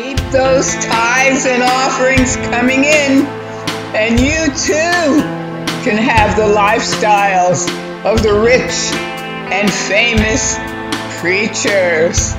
Keep those tithes and offerings coming in, and you too can have the lifestyles of the rich and famous preachers.